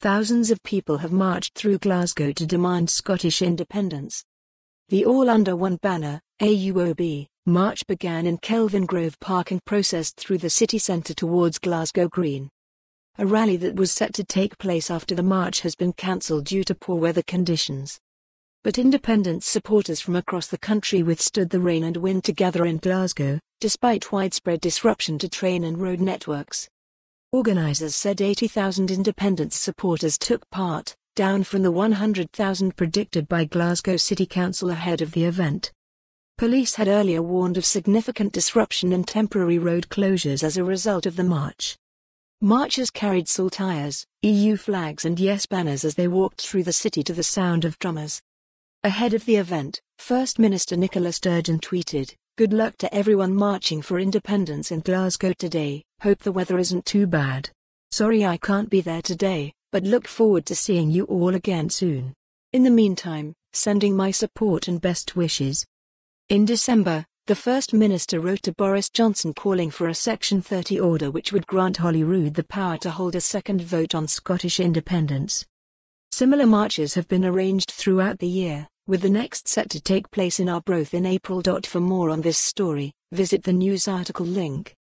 Thousands of people have marched through Glasgow to demand Scottish independence. The All Under One banner, AUOB, march began in Kelvingrove Park and processed through the city centre towards Glasgow Green. A rally that was set to take place after the march has been cancelled due to poor weather conditions. But independence supporters from across the country withstood the rain and wind to gather in Glasgow, despite widespread disruption to train and road networks. Organisers said 80,000 independence supporters took part, down from the 100,000 predicted by Glasgow City Council ahead of the event. Police had earlier warned of significant disruption and temporary road closures as a result of the march. Marchers carried saltires, EU flags and Yes banners as they walked through the city to the sound of drummers. Ahead of the event, First Minister Nicola Sturgeon tweeted, Good luck to everyone marching for independence in Glasgow today, hope the weather isn't too bad. Sorry I can't be there today, but look forward to seeing you all again soon. In the meantime, sending my support and best wishes. In December, the First Minister wrote to Boris Johnson calling for a Section 30 order which would grant Holyrood the power to hold a second vote on Scottish independence. Similar marches have been arranged throughout the year with the next set to take place in Arbroath in April. For more on this story, visit the news article link.